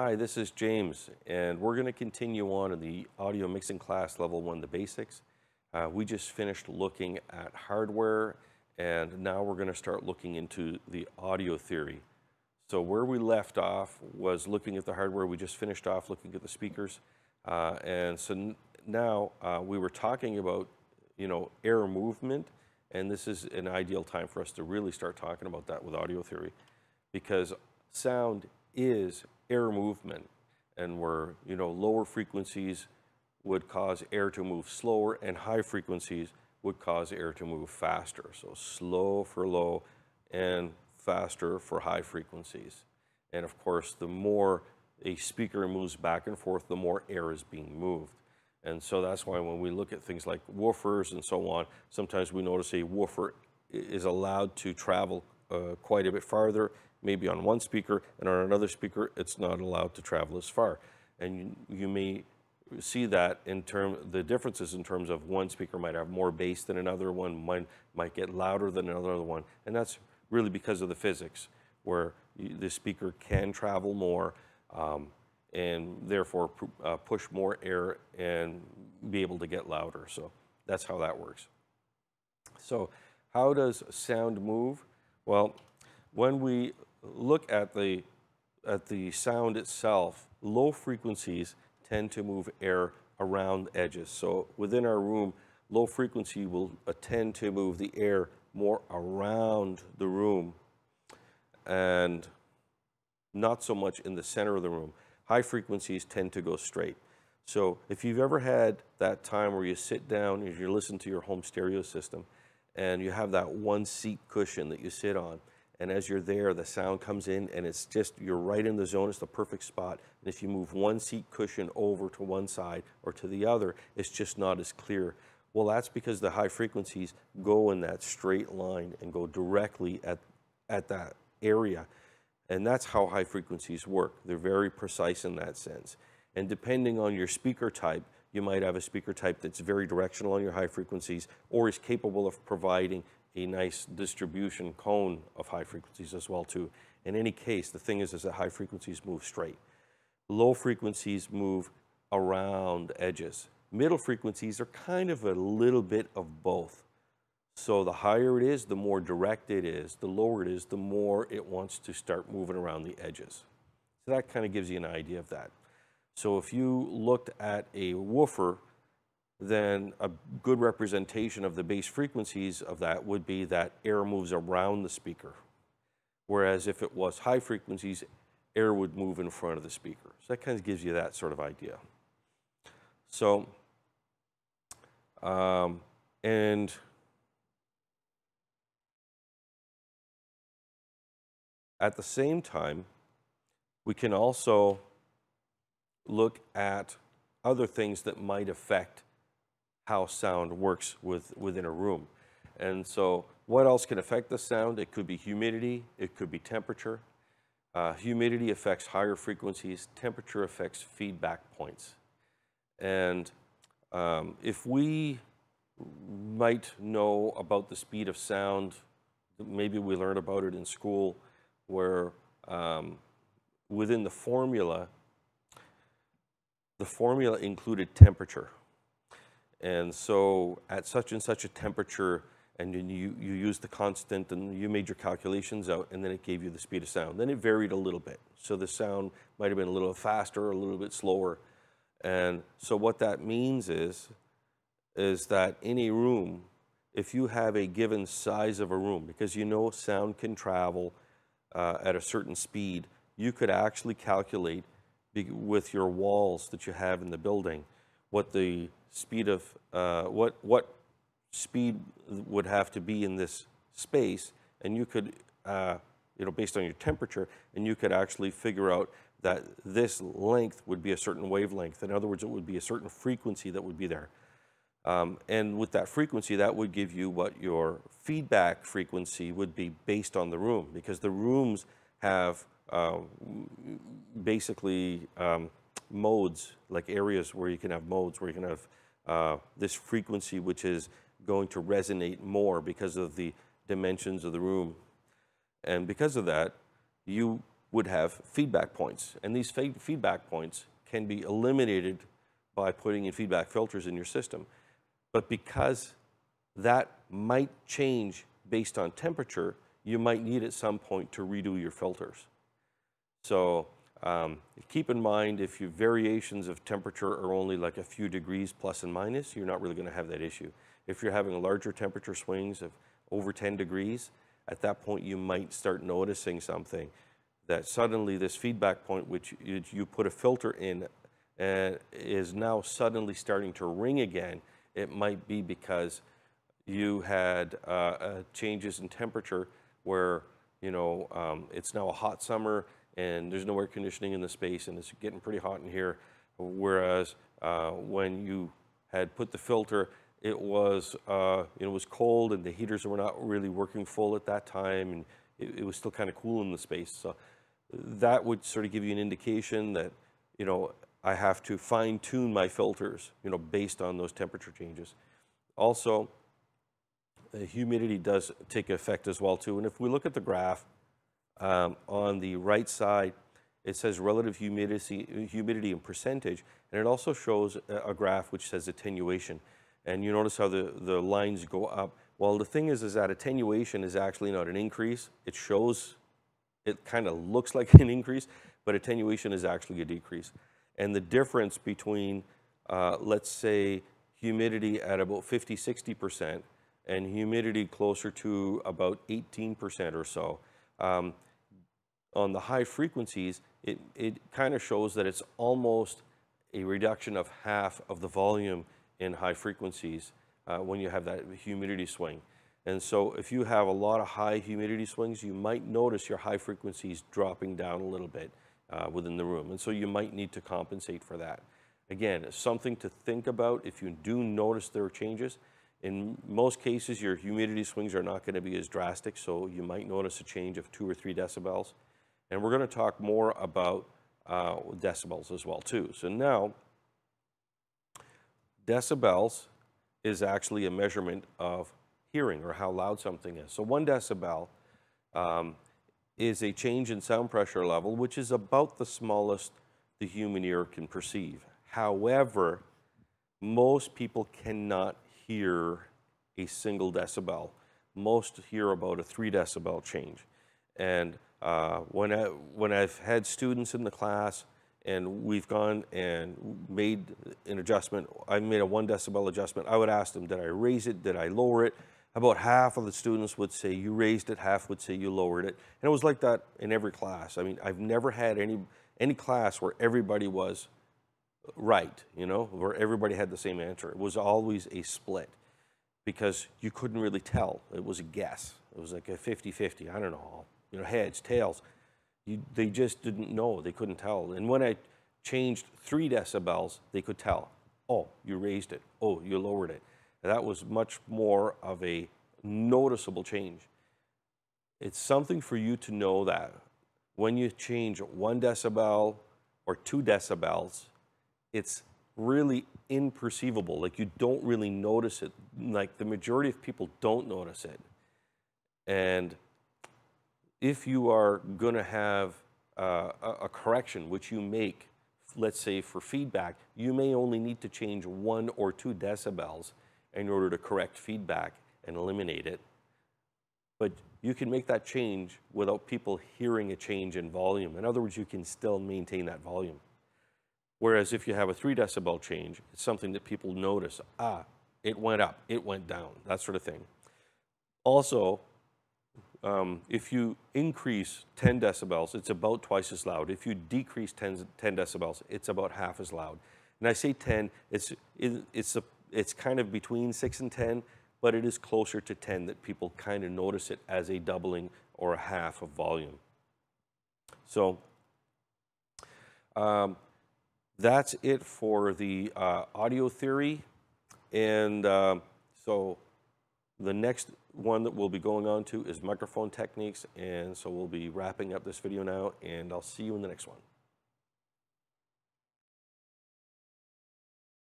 Hi, this is James, and we're going to continue on in the audio mixing class level one, the basics. Uh, we just finished looking at hardware, and now we're going to start looking into the audio theory. So where we left off was looking at the hardware. We just finished off looking at the speakers, uh, and so now uh, we were talking about, you know, air movement, and this is an ideal time for us to really start talking about that with audio theory, because sound is air movement and where, you know, lower frequencies would cause air to move slower and high frequencies would cause air to move faster. So slow for low and faster for high frequencies. And of course, the more a speaker moves back and forth, the more air is being moved. And so that's why when we look at things like woofers and so on, sometimes we notice a woofer is allowed to travel uh, quite a bit farther maybe on one speaker, and on another speaker, it's not allowed to travel as far. And you, you may see that in term the differences in terms of one speaker might have more bass than another one, might, might get louder than another one, and that's really because of the physics, where you, the speaker can travel more um, and therefore uh, push more air and be able to get louder. So that's how that works. So how does sound move? Well, when we look at the, at the sound itself, low frequencies tend to move air around edges. So within our room, low frequency will tend to move the air more around the room and not so much in the center of the room. High frequencies tend to go straight. So if you've ever had that time where you sit down and you listen to your home stereo system and you have that one seat cushion that you sit on and as you're there, the sound comes in and it's just, you're right in the zone. It's the perfect spot. And if you move one seat cushion over to one side or to the other, it's just not as clear. Well, that's because the high frequencies go in that straight line and go directly at, at that area. And that's how high frequencies work. They're very precise in that sense. And depending on your speaker type, you might have a speaker type that's very directional on your high frequencies or is capable of providing a nice distribution cone of high frequencies as well too. In any case, the thing is, is that high frequencies move straight. Low frequencies move around edges. Middle frequencies are kind of a little bit of both. So the higher it is, the more direct it is. The lower it is, the more it wants to start moving around the edges. So that kind of gives you an idea of that. So if you looked at a woofer then a good representation of the bass frequencies of that would be that air moves around the speaker. Whereas if it was high frequencies, air would move in front of the speaker. So that kind of gives you that sort of idea. So, um, and at the same time, we can also look at other things that might affect how sound works with, within a room. And so what else can affect the sound? It could be humidity, it could be temperature. Uh, humidity affects higher frequencies, temperature affects feedback points. And um, if we might know about the speed of sound, maybe we learned about it in school, where um, within the formula, the formula included temperature. And so at such and such a temperature, and you, you use the constant and you made your calculations out and then it gave you the speed of sound. Then it varied a little bit. So the sound might have been a little faster a little bit slower. And so what that means is, is that in a room, if you have a given size of a room, because you know sound can travel uh, at a certain speed, you could actually calculate with your walls that you have in the building what the speed of uh, what what speed would have to be in this space, and you could, uh, you know, based on your temperature, and you could actually figure out that this length would be a certain wavelength. In other words, it would be a certain frequency that would be there. Um, and with that frequency, that would give you what your feedback frequency would be based on the room, because the rooms have uh, basically um, modes, like areas where you can have modes, where you can have uh, this frequency which is going to resonate more because of the dimensions of the room. And because of that, you would have feedback points. And these feedback points can be eliminated by putting in feedback filters in your system. But because that might change based on temperature, you might need at some point to redo your filters. So um, keep in mind if your variations of temperature are only like a few degrees plus and minus, you're not really going to have that issue. If you're having larger temperature swings of over 10 degrees, at that point you might start noticing something that suddenly this feedback point, which you, put a filter in, uh, is now suddenly starting to ring again. It might be because you had uh, uh, changes in temperature where you know um, it's now a hot summer and there's no air conditioning in the space and it's getting pretty hot in here. Whereas uh, when you had put the filter, it was uh, it was cold and the heaters were not really working full at that time and it, it was still kind of cool in the space. So that would sort of give you an indication that, you know, I have to fine tune my filters, you know, based on those temperature changes. Also, uh, humidity does take effect as well too. And if we look at the graph um, on the right side, it says relative humidity, humidity and percentage, and it also shows a, graph which says attenuation. And you notice how the, the lines go up. Well, the thing is, is that attenuation is actually not an increase. It shows it kind of looks like an increase, but attenuation is actually a decrease. And the difference between, uh, let's say, humidity at about 50, 60% and humidity closer to about 18% or so, um, on the high frequencies, it, it kind of shows that it's almost a reduction of half of the volume in high frequencies uh, when you have that humidity swing. And so if you have a lot of high humidity swings, you might notice your high frequencies dropping down a little bit uh, within the room. And so you might need to compensate for that. Again, something to think about if you do notice there are changes. In most cases, your humidity swings are not going to be as drastic, so you might notice a change of two or three decibels. And we're going to talk more about uh, decibels as well, too. So now, decibels is actually a measurement of hearing or how loud something is. So one decibel um, is a change in sound pressure level, which is about the smallest the human ear can perceive. However, most people cannot hear a single decibel. Most hear about a three decibel change. And uh, when, I, when I've had students in the class and we've gone and made an adjustment, I made a one decibel adjustment, I would ask them, did I raise it? Did I lower it? about half of the students would say you raised it, half would say you lowered it. And it was like that in every class. I mean, I've never had any, any class where everybody was right, you know, where everybody had the same answer. It was always a split because you couldn't really tell. It was a guess. It was like a 50-50, I don't know, you know, heads, tails. You, they just didn't know, they couldn't tell. And when I changed three decibels, they could tell. Oh, you raised it. Oh, you lowered it. That was much more of a noticeable change. It's something for you to know that when you change one decibel or two decibels, it's really imperceivable. Like you don't really notice it. Like the majority of people don't notice it. And if you are going to have uh, a correction, which you make, let's say for feedback, you may only need to change one or two decibels in order to correct feedback and eliminate it. But you can make that change without people hearing a change in volume. In other words, you can still maintain that volume. Whereas if you have a three decibel change, it's something that people notice. Ah, it went up, it went down, that sort of thing. Also, um, if you increase 10 decibels, it's about twice as loud. If you decrease 10, 10 decibels, it's about half as loud. And I say 10, it's, it, it's a it's kind of between 6 and 10, but it is closer to 10 that people kind of notice it as a doubling or a half of volume. So um, that's it for the uh, audio theory. And uh, so the next one that we'll be going on to is microphone techniques. And so we'll be wrapping up this video now, and I'll see you in the next one.